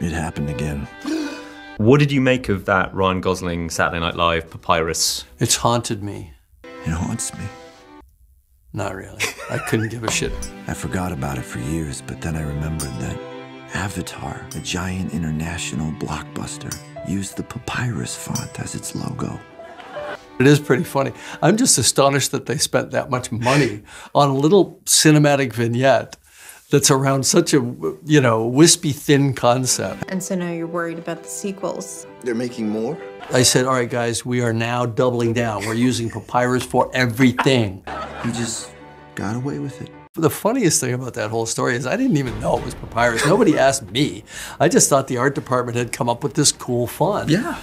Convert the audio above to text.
it happened again. What did you make of that Ryan Gosling Saturday Night Live papyrus? It's haunted me. It haunts me. Not really. I couldn't give a shit. I forgot about it for years, but then I remembered that Avatar, a giant international blockbuster, used the papyrus font as its logo. It is pretty funny. I'm just astonished that they spent that much money on a little cinematic vignette that's around such a, you know, wispy thin concept. And so now you're worried about the sequels. They're making more? I said, all right, guys, we are now doubling down. We're using papyrus for everything. He just got away with it. The funniest thing about that whole story is I didn't even know it was papyrus. Nobody asked me. I just thought the art department had come up with this cool font. Yeah.